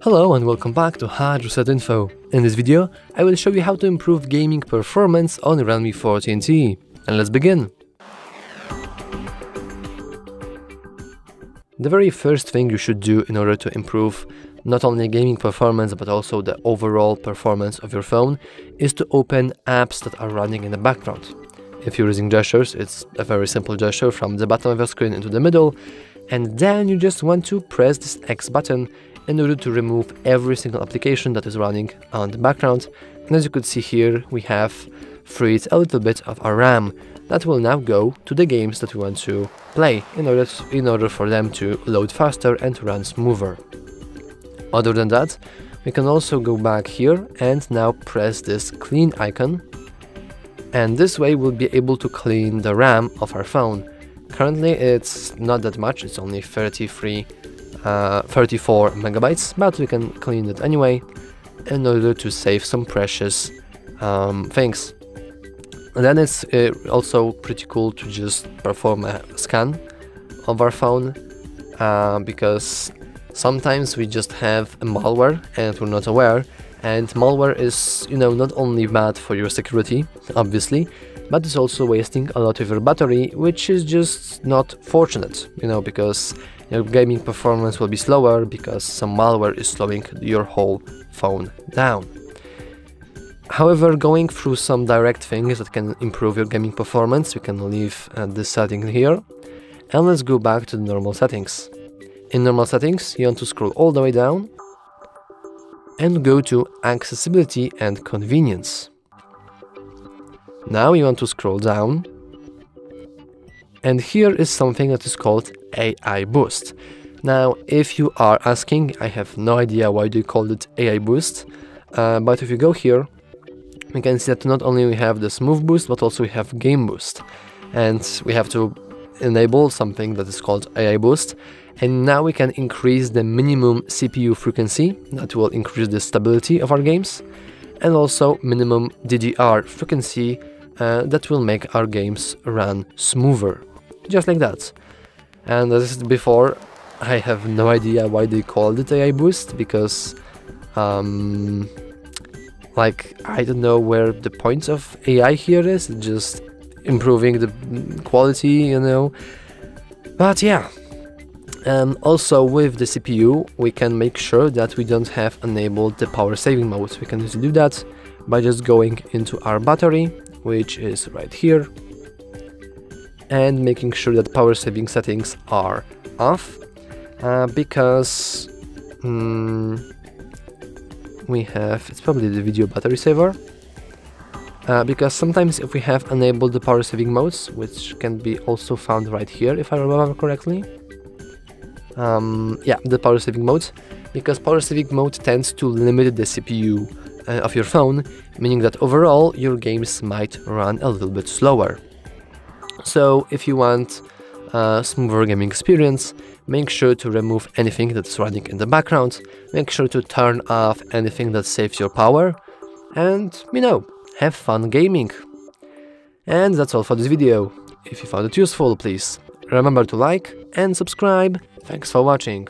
Hello and welcome back to Reset Info. In this video, I will show you how to improve gaming performance on Realme 14T. And let's begin! The very first thing you should do in order to improve not only gaming performance but also the overall performance of your phone is to open apps that are running in the background. If you're using gestures, it's a very simple gesture from the bottom of your screen into the middle and then you just want to press this X button in order to remove every single application that is running on the background. And as you could see here, we have freed a little bit of our RAM that will now go to the games that we want to play in order, to, in order for them to load faster and to run smoother. Other than that, we can also go back here and now press this clean icon and this way we'll be able to clean the RAM of our phone. Currently it's not that much, it's only 33, uh, 34 megabytes, but we can clean it anyway in order to save some precious um, things. And then it's uh, also pretty cool to just perform a scan of our phone uh, because sometimes we just have a malware and we're not aware and malware is you know not only bad for your security obviously but it's also wasting a lot of your battery which is just not fortunate you know because your gaming performance will be slower because some malware is slowing your whole phone down However, going through some direct things that can improve your gaming performance, we can leave uh, this setting here. And let's go back to the normal settings. In normal settings, you want to scroll all the way down and go to accessibility and convenience. Now you want to scroll down and here is something that is called AI Boost. Now if you are asking, I have no idea why they called it AI Boost, uh, but if you go here we can see that not only we have the smooth boost but also we have game boost and we have to enable something that is called AI boost. And now we can increase the minimum CPU frequency. That will increase the stability of our games. And also minimum DDR frequency uh, that will make our games run smoother. Just like that. And as I said before I have no idea why they called it AI boost because um, like I don't know where the point of AI here is. Just improving the quality you know. But yeah um, also with the CPU we can make sure that we don't have enabled the power saving mode we can just do that by just going into our battery which is right here and making sure that power saving settings are off uh, because um, we have, it's probably the video battery saver, uh, because sometimes if we have enabled the power saving modes, which can be also found right here if I remember correctly, um, yeah, the power saving modes, because power saving mode tends to limit the CPU uh, of your phone, meaning that overall your games might run a little bit slower. So if you want a smoother gaming experience, make sure to remove anything that's running in the background, make sure to turn off anything that saves your power, and, you know, have fun gaming. And that's all for this video. If you found it useful, please remember to like and subscribe. Thanks for watching.